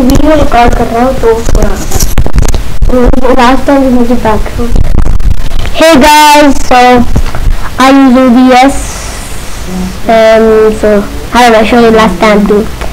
Video record कर रहा हूँ तो लास्ट टाइम मुझे I use OBS and so how did I show you last time too?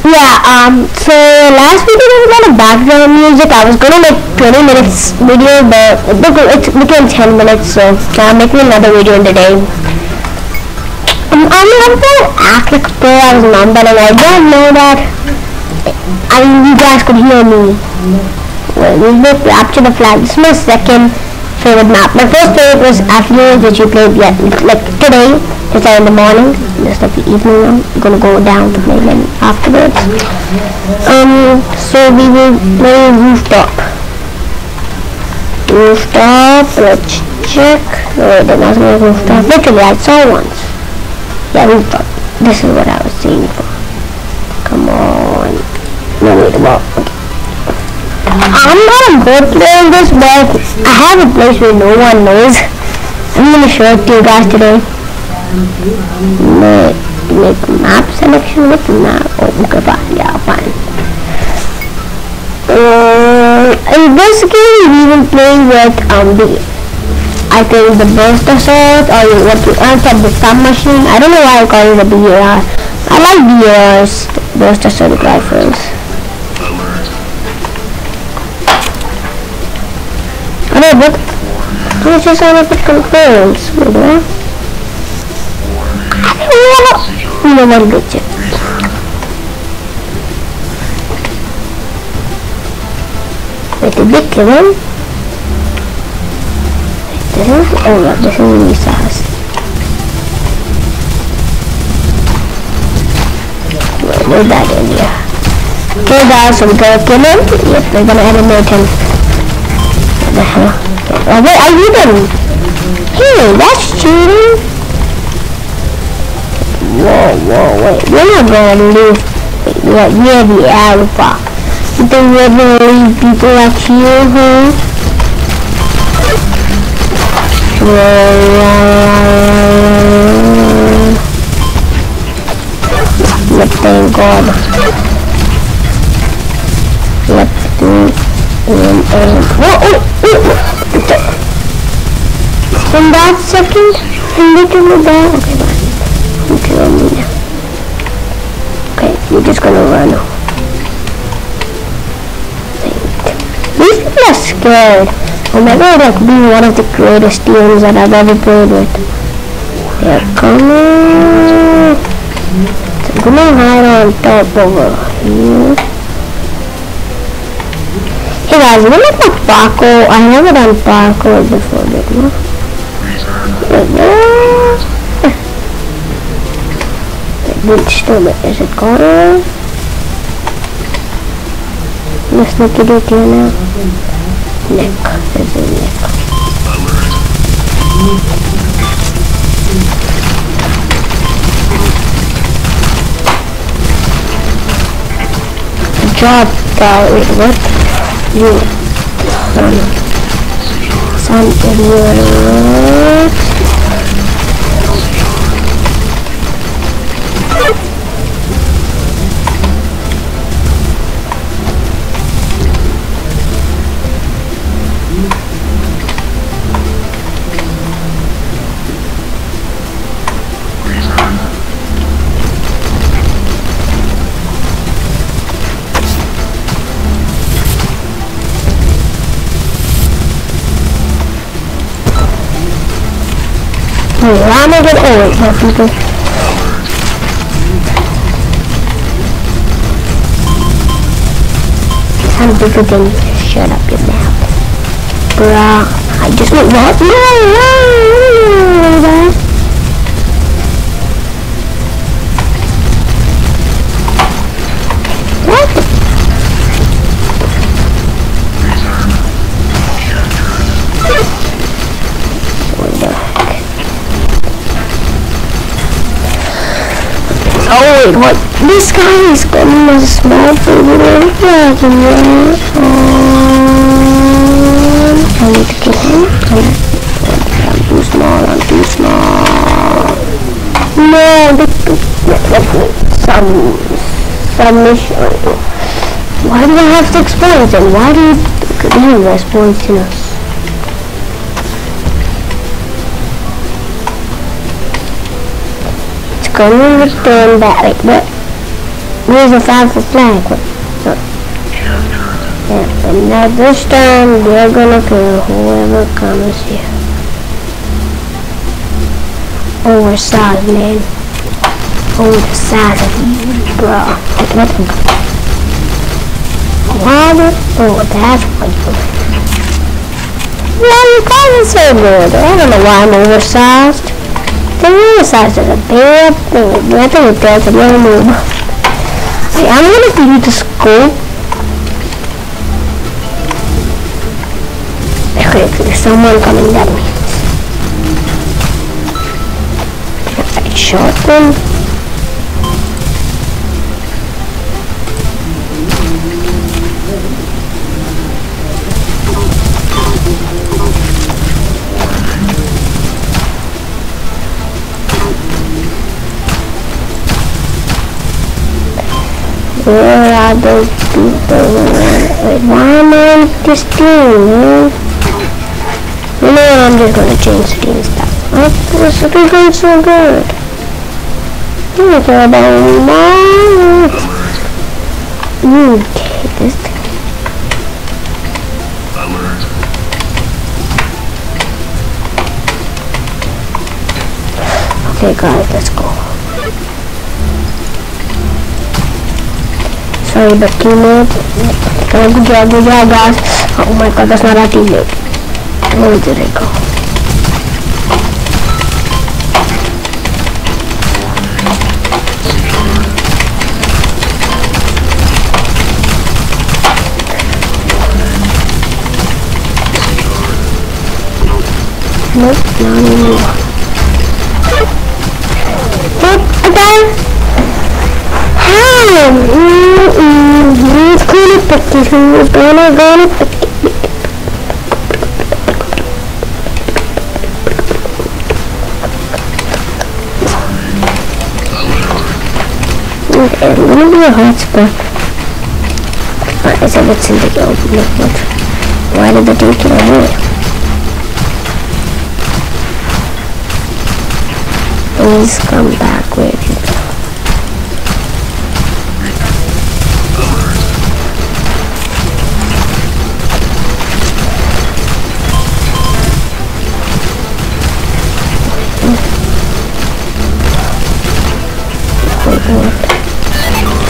Yeah, um, so last video was a lot of background music. I was gonna make 20 minutes video, but it became, it became 10 minutes, so I'm making another video in the day. Um, I'm not gonna act like a pro I was number, and I don't know that. I mean, you guys could hear me. Well, we will capture the flag. This is my second favorite map. My first favorite was Athletes, which you played yet, like today. It's like in the morning. Just like the evening. I'm gonna go down to them afterwards. Um, so we will play rooftop. Rooftop. Let's check. No, wait, not gonna rooftop. Literally, I saw once. Yeah, rooftop. This is what I was seeing for. Come on. No, wait, well, okay. I'm not a good player in this, but I have a place where no one knows. I'm gonna show it to you guys today Make, make map selection with map. Oh, okay, fine. Yeah, fine. Uh, in this game, we will play with um the I think the burst assault or what you answer the submachine. I don't know why I call it a BAR. I like BARs, burst assault rifles. अरे book मुझे सारा कुछ controls बोलो वो मर गई Wait, did they kill him? This is, oh yeah, this is Lisa's. Wait, where's that area? Okay guys, we're gonna kill him. Yep, we're gonna animate him. What the hell? Oh! Hey, that's cheating! Whoa, whoa, wait, we're not gonna. Wait, we're, we're the alpha. You think we're gonna leave people like you, huh? Yep, thank God. Yep, do and and whoa, oh, oh, oh. In that second, a little bit Okay, fine. Okay, I mean. Okay, we're just gonna run. These people are scared. Oh my god, that could be one of the greatest teams that I've ever played with. They're coming. So I'm gonna hide on top over here. Hey guys, look like parkour. I never done parkour before, did you? Which storm is it called? Let's at it now. Neck. There's a neck. Good job. Wait, what? You. Son idiot. Hey, I'm gonna always have people. Some bigger than you. Shut up your mouth. Bruh, I just went what? No, no, no, no, What wait, what? This guy is getting a small in there. Um, I need to kill him. I'm, too small, I'm too small. no, some, some mission. Why do I have six points and why do you, you guys points in It's gonna return back, but where's the false flag? So, yeah, and now this time they're gonna kill whoever comes here. Oversized man. Oversized bro. What? Water? Oh, that's wonderful. Why are you call me so good? I don't know why I'm oversized. Oversized is a. I think that's a little move. Okay, I'm gonna give you the scope. Okay, there's someone coming that way. Alright, shotgun. Where are those people? Wait, why am I on this team, man? You I'm just gonna change team stuff. Oh, this is going so good. I don't care about what. You take this thing. Okay guys, let's go. Job, guys. Oh my god, that's not our teammate. Where did it go? Nope, not anymore. Nope, again. He's gonna pick it. He's gonna, gonna it. Okay, I'm gonna do a hotspot. Alright, so what's in the? What? Why did the dude get away? Please come back with you.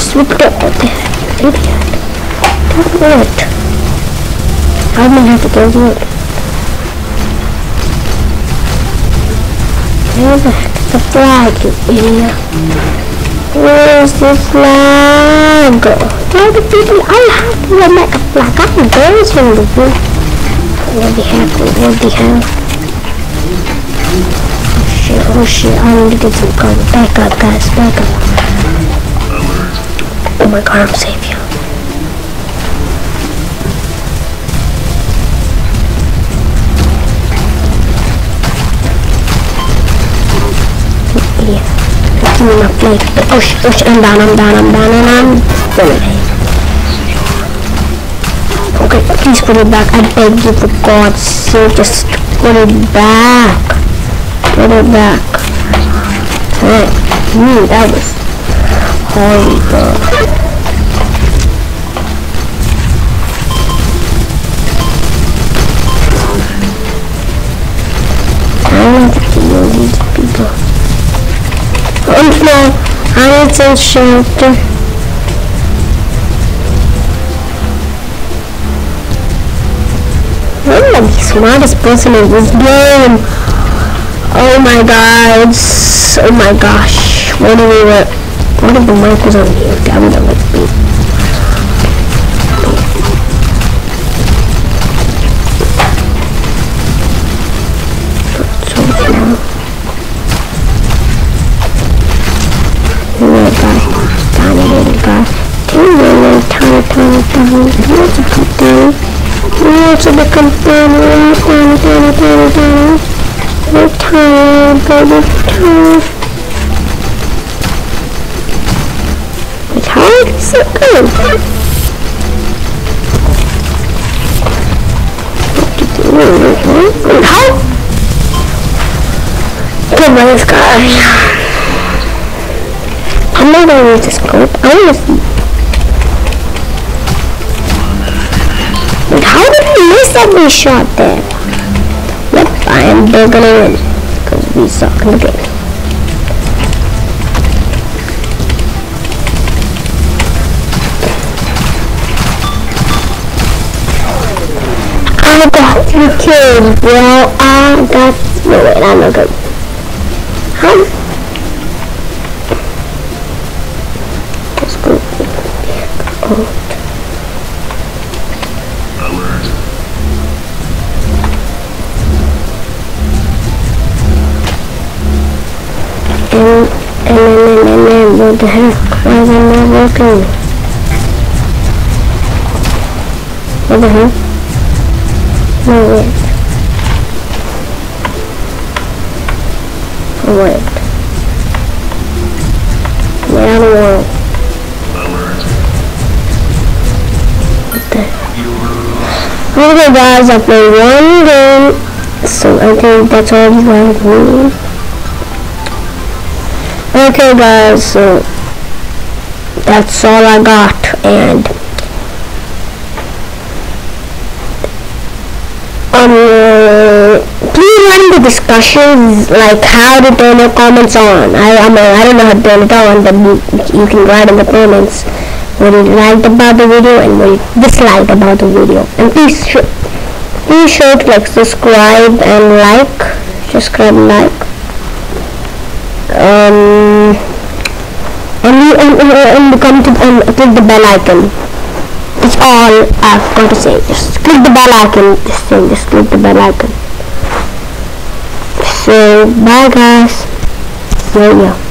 Super idiot. Don't do it. I'm gonna have to go do it. Where the heck is the flag, you idiot? Where's the flag? Tell the people I have to make a flag. I'm embarrassing the fool. What the heck? What the hell? Oh shit, oh shit, I need to get some cover. Back up, guys, back up. My god, I'm safe here. Yeah. Give me my flag. Oh shit, oh shit, I'm down, I'm down, I'm down, and I'm Okay, please put it back. I beg you for God's sake, just put it back. Put it back. Alright. Ooh, that was horrible. And no, I need some shelter. I'm the smartest person in this game. Oh my god. Oh my gosh. What do we? What are the Michaels on here? Damn it, let's be. I'm companion, tiny, tiny, tiny, tiny. We're I'm not gonna use the scope. I wanna I miss shot there? Yep, I am gonna win. Because we suck in the game. I got three kills, bro. I got no wait, I'm not good. How Let's go. Oh. What the heck? Why is it not working? What the heck? No, wait. Oh, wait. The world. What the Okay oh, guys, I played one game, so I think that's all you guys need. Okay guys, so that's all I got and um please write in the discussions like how to turn your comments on. I I mean I don't know how to turn it on but you, you can write in the comments what you liked about the video and what you disliked about the video. And please please sure to like subscribe and like subscribe and like um, and you and, and, and to click the bell icon. That's all I've got to say. Just click the bell icon. Just say, just click the bell icon. So bye guys. See ya.